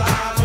side.